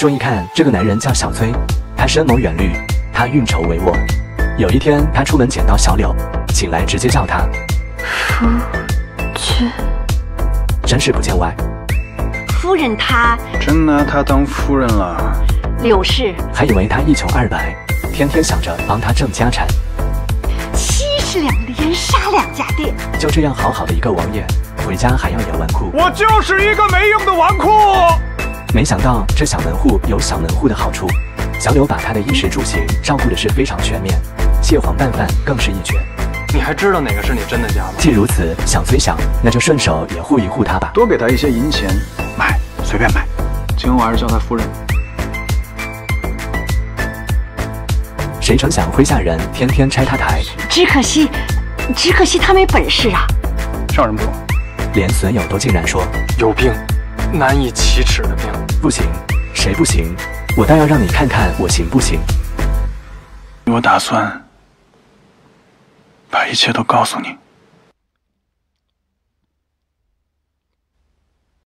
注意看，这个男人叫小崔，他深谋远虑，他运筹帷幄。有一天，他出门捡到小柳，请来直接叫他夫君，真是不见外。夫人她真拿她当夫人了。柳氏还以为他一穷二白，天天想着帮他挣家产。七十两连杀两家店，就这样好好的一个王爷，回家还要演纨绔。我就是一个没用的纨绔。没想到这小门户有小门户的好处，小柳把他的衣食住行照顾的是非常全面，蟹黄拌饭更是一绝。你还知道哪个是你真的家吗？既如此，想崔想，那就顺手也护一护他吧，多给他一些银钱，买随便买。今后还是叫他夫人。谁成想麾下人天天拆他台，只可惜，只可惜他没本事啊。上人不？连损友都竟然说有病，难以启齿的病。不行，谁不行？我倒要让你看看我行不行。我打算把一切都告诉你。